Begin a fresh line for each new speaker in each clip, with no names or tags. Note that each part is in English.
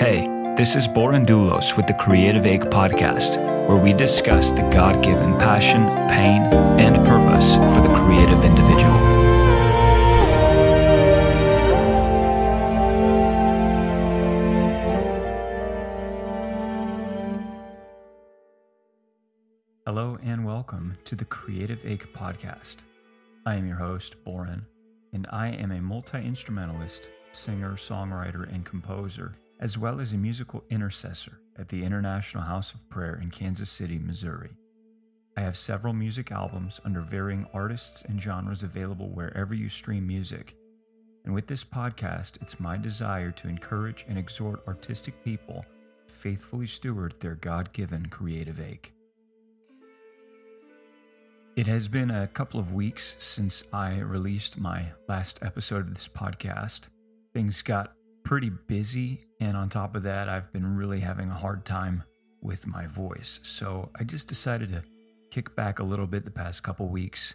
Hey, this is Borin Doulos with the Creative Ache podcast, where we discuss the God given passion, pain, and purpose for the creative individual. Hello, and welcome to the Creative Ache podcast. I am your host, Borin, and I am a multi instrumentalist, singer, songwriter, and composer as well as a musical intercessor at the International House of Prayer in Kansas City, Missouri. I have several music albums under varying artists and genres available wherever you stream music. And with this podcast, it's my desire to encourage and exhort artistic people to faithfully steward their God given creative ache. It has been a couple of weeks since I released my last episode of this podcast. Things got pretty busy. And on top of that, I've been really having a hard time with my voice. So I just decided to kick back a little bit the past couple weeks,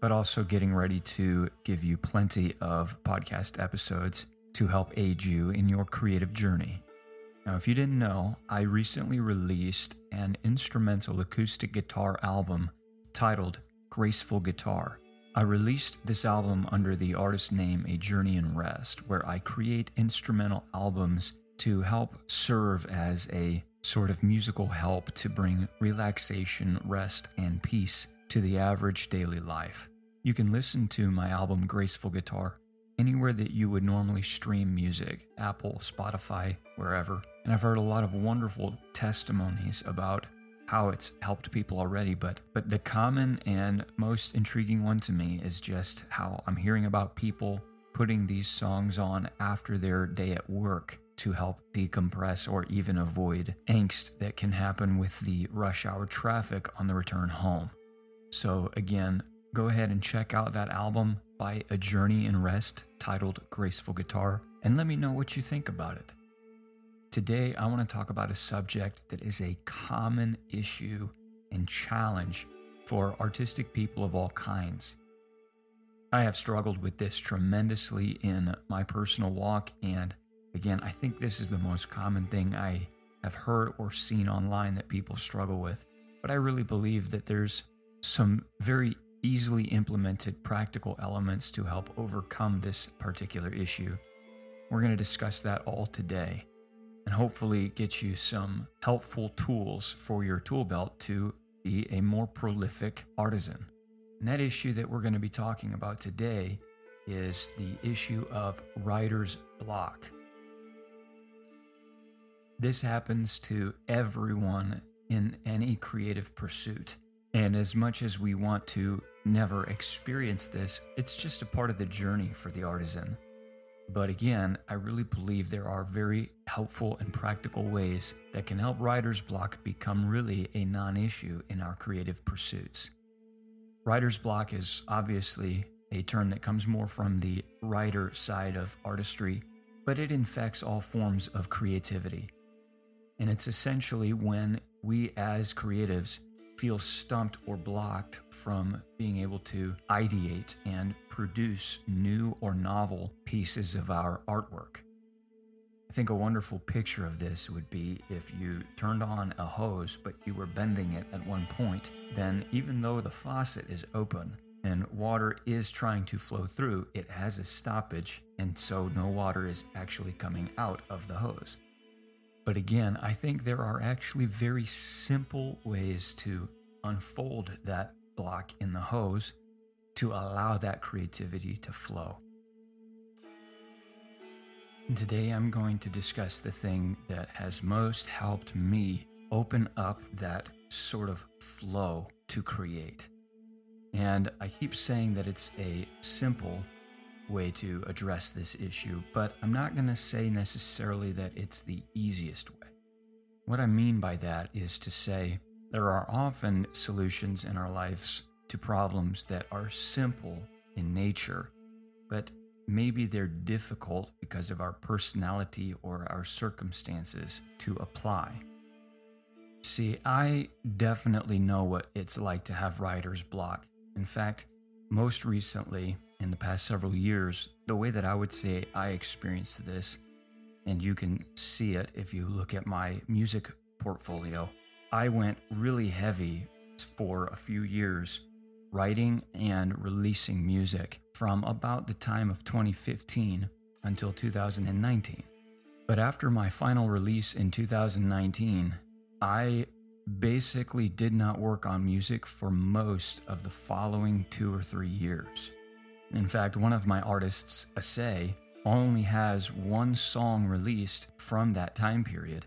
but also getting ready to give you plenty of podcast episodes to help aid you in your creative journey. Now, if you didn't know, I recently released an instrumental acoustic guitar album titled Graceful Guitar. I released this album under the artist name A Journey in Rest, where I create instrumental albums to help serve as a sort of musical help to bring relaxation, rest, and peace to the average daily life. You can listen to my album Graceful Guitar anywhere that you would normally stream music Apple, Spotify, wherever. And I've heard a lot of wonderful testimonies about how it's helped people already, but but the common and most intriguing one to me is just how I'm hearing about people putting these songs on after their day at work to help decompress or even avoid angst that can happen with the rush hour traffic on the return home. So again, go ahead and check out that album by A Journey in Rest titled Graceful Guitar and let me know what you think about it. Today, I want to talk about a subject that is a common issue and challenge for artistic people of all kinds. I have struggled with this tremendously in my personal walk, and again, I think this is the most common thing I have heard or seen online that people struggle with. But I really believe that there's some very easily implemented practical elements to help overcome this particular issue. We're going to discuss that all today and hopefully get you some helpful tools for your tool belt to be a more prolific artisan. And that issue that we're going to be talking about today is the issue of writer's block. This happens to everyone in any creative pursuit. And as much as we want to never experience this, it's just a part of the journey for the artisan. But again, I really believe there are very helpful and practical ways that can help writer's block become really a non issue in our creative pursuits. Writer's block is obviously a term that comes more from the writer side of artistry, but it infects all forms of creativity. And it's essentially when we as creatives feel stumped or blocked from being able to ideate and produce new or novel pieces of our artwork. I think a wonderful picture of this would be if you turned on a hose but you were bending it at one point, then even though the faucet is open and water is trying to flow through, it has a stoppage, and so no water is actually coming out of the hose. But again, I think there are actually very simple ways to unfold that block in the hose to allow that creativity to flow. Today I'm going to discuss the thing that has most helped me open up that sort of flow to create. And I keep saying that it's a simple way to address this issue, but I'm not going to say necessarily that it's the easiest way. What I mean by that is to say, there are often solutions in our lives to problems that are simple in nature, but maybe they're difficult because of our personality or our circumstances to apply. See, I definitely know what it's like to have writer's block. In fact, most recently, in the past several years, the way that I would say I experienced this, and you can see it if you look at my music portfolio. I went really heavy for a few years writing and releasing music from about the time of 2015 until 2019. But after my final release in 2019, I basically did not work on music for most of the following two or three years. In fact, one of my artists, Asay, only has one song released from that time period.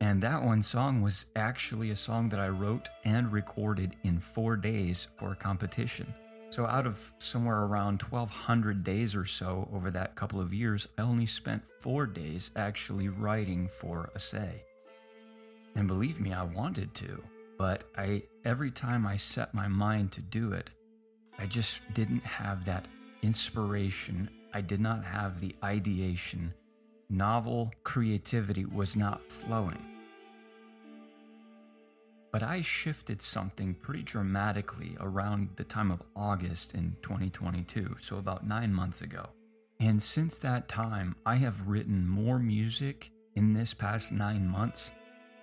And that one song was actually a song that I wrote and recorded in four days for a competition. So, out of somewhere around 1,200 days or so over that couple of years, I only spent four days actually writing for Asay. And believe me, I wanted to, but I every time I set my mind to do it, I just didn't have that inspiration. I did not have the ideation. Novel creativity was not flowing. But I shifted something pretty dramatically around the time of August in 2022, so about nine months ago. And since that time, I have written more music in this past nine months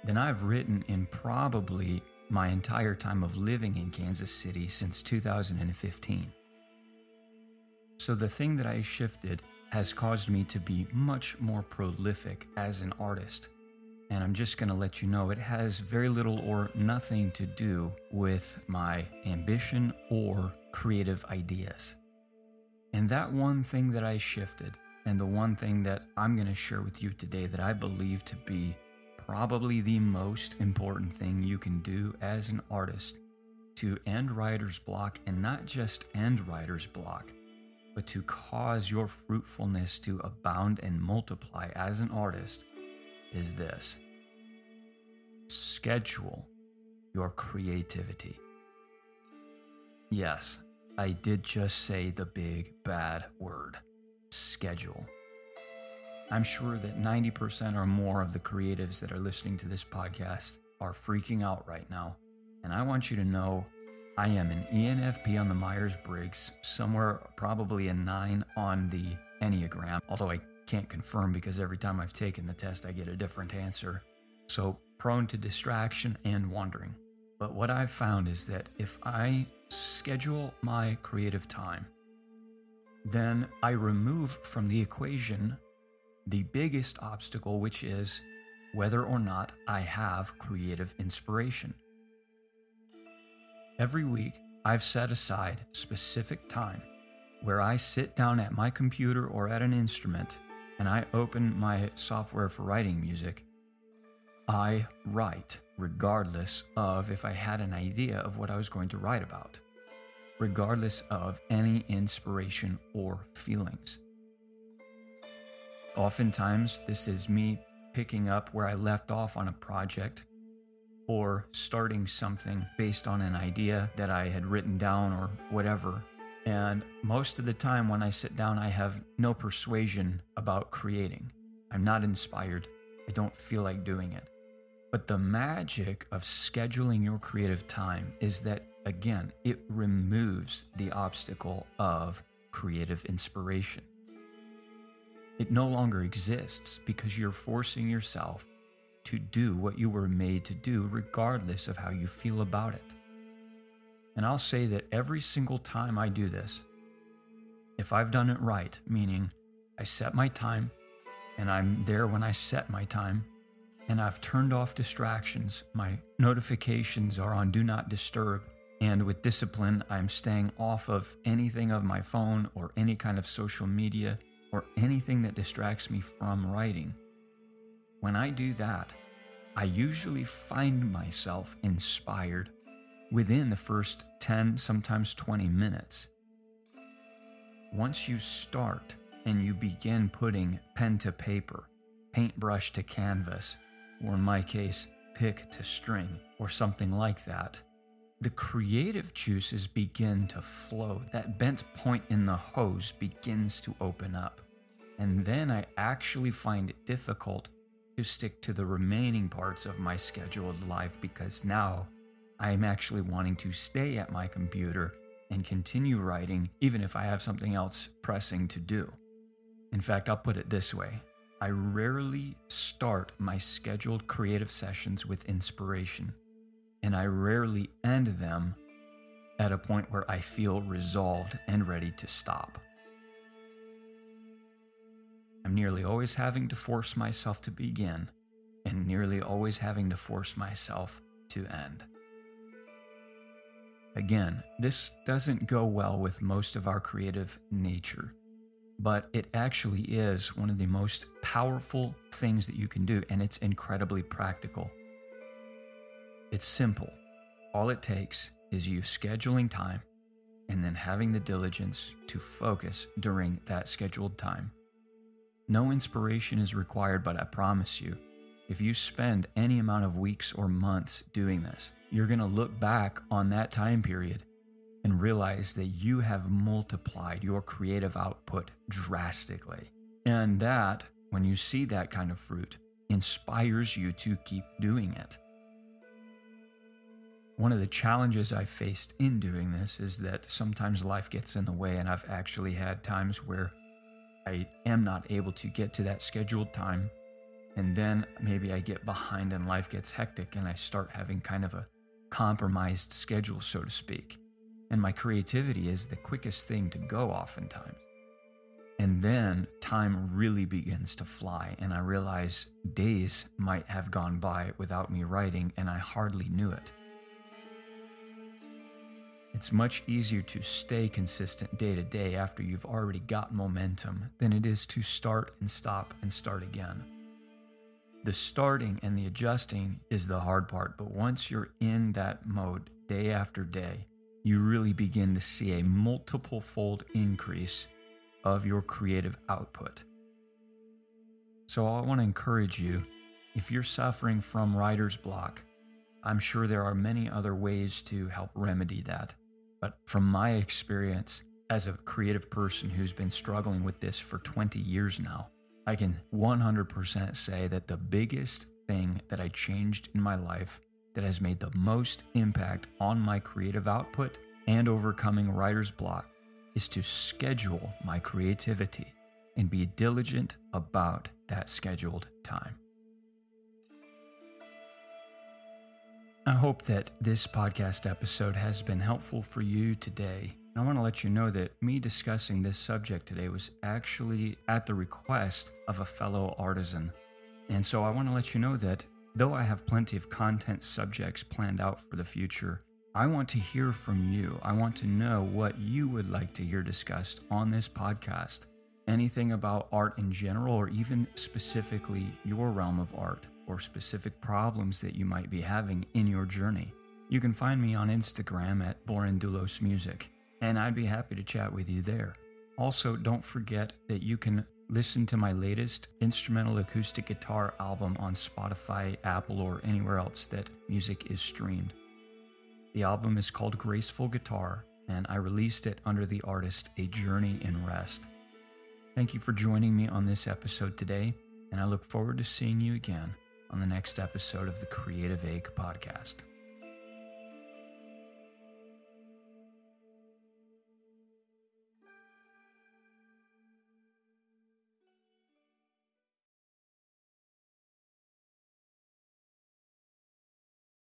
than I've written in probably my entire time of living in Kansas City since 2015. So the thing that I shifted has caused me to be much more prolific as an artist. And I'm just going to let you know it has very little or nothing to do with my ambition or creative ideas. And that one thing that I shifted, and the one thing that I'm going to share with you today that I believe to be probably the most important thing you can do as an artist to end writer's block and not just end writer's block, but to cause your fruitfulness to abound and multiply as an artist is this schedule your creativity. Yes, I did just say the big bad word schedule. I'm sure that 90% or more of the creatives that are listening to this podcast are freaking out right now. And I want you to know I am an ENFP on the Myers Briggs, somewhere probably a nine on the Enneagram, although I can't confirm because every time I've taken the test, I get a different answer. So prone to distraction and wandering. But what I've found is that if I schedule my creative time, then I remove from the equation the biggest obstacle, which is whether or not I have creative inspiration. Every week, I've set aside specific time where I sit down at my computer or at an instrument and I open my software for writing music. I write regardless of if I had an idea of what I was going to write about, regardless of any inspiration or feelings. Oftentimes, this is me picking up where I left off on a project or starting something based on an idea that I had written down or whatever. And most of the time, when I sit down, I have no persuasion about creating. I'm not inspired. I don't feel like doing it. But the magic of scheduling your creative time is that, again, it removes the obstacle of creative inspiration. It no longer exists because you're forcing yourself to do what you were made to do, regardless of how you feel about it. And I'll say that every single time I do this, if I've done it right, meaning I set my time and I'm there when I set my time, and I've turned off distractions, my notifications are on Do Not Disturb, and with discipline, I'm staying off of anything of my phone or any kind of social media or anything that distracts me from writing. When I do that, I usually find myself inspired within the first 10, sometimes 20 minutes. Once you start and you begin putting pen to paper, paintbrush to canvas, or in my case, pick to string, or something like that, the creative juices begin to flow. That bent point in the hose begins to open up. And then I actually find it difficult to stick to the remaining parts of my scheduled life because now I am actually wanting to stay at my computer and continue writing even if I have something else pressing to do. In fact, I'll put it this way I rarely start my scheduled creative sessions with inspiration, and I rarely end them at a point where I feel resolved and ready to stop. I'm nearly always having to force myself to begin, and nearly always having to force myself to end. Again, this doesn't go well with most of our creative nature, but it actually is one of the most powerful things that you can do, and it's incredibly practical. It's simple. All it takes is you scheduling time and then having the diligence to focus during that scheduled time. No inspiration is required, but I promise you, if you spend any amount of weeks or months doing this, you're going to look back on that time period and realize that you have multiplied your creative output drastically. And that, when you see that kind of fruit, inspires you to keep doing it. One of the challenges I faced in doing this is that sometimes life gets in the way, and I've actually had times where I am not able to get to that scheduled time and then maybe I get behind and life gets hectic and I start having kind of a compromised schedule, so to speak. And my creativity is the quickest thing to go oftentimes. And then time really begins to fly, and I realize days might have gone by without me writing, and I hardly knew it. It's much easier to stay consistent day to day after you've already got momentum than it is to start and stop and start again. The starting and the adjusting is the hard part, but once you're in that mode day after day, you really begin to see a multiple fold increase of your creative output. So, I want to encourage you if you're suffering from writer's block, I'm sure there are many other ways to help remedy that. But from my experience as a creative person who's been struggling with this for 20 years now, I can 100% say that the biggest thing that I changed in my life that has made the most impact on my creative output and overcoming writer's block is to schedule my creativity and be diligent about that scheduled time. I hope that this podcast episode has been helpful for you today I want to let you know that me discussing this subject today was actually at the request of a fellow artisan. And so I want to let you know that though I have plenty of content subjects planned out for the future, I want to hear from you. I want to know what you would like to hear discussed on this podcast. Anything about art in general, or even specifically your realm of art, or specific problems that you might be having in your journey. You can find me on Instagram at Borin Doulos Music and I'd be happy to chat with you there. Also, don't forget that you can listen to my latest instrumental acoustic guitar album on Spotify, Apple, or anywhere else that music is streamed. The album is called Graceful Guitar, and I released it under the artist A Journey in Rest. Thank you for joining me on this episode today, and I look forward to seeing you again on the next episode of the Creative Ache podcast.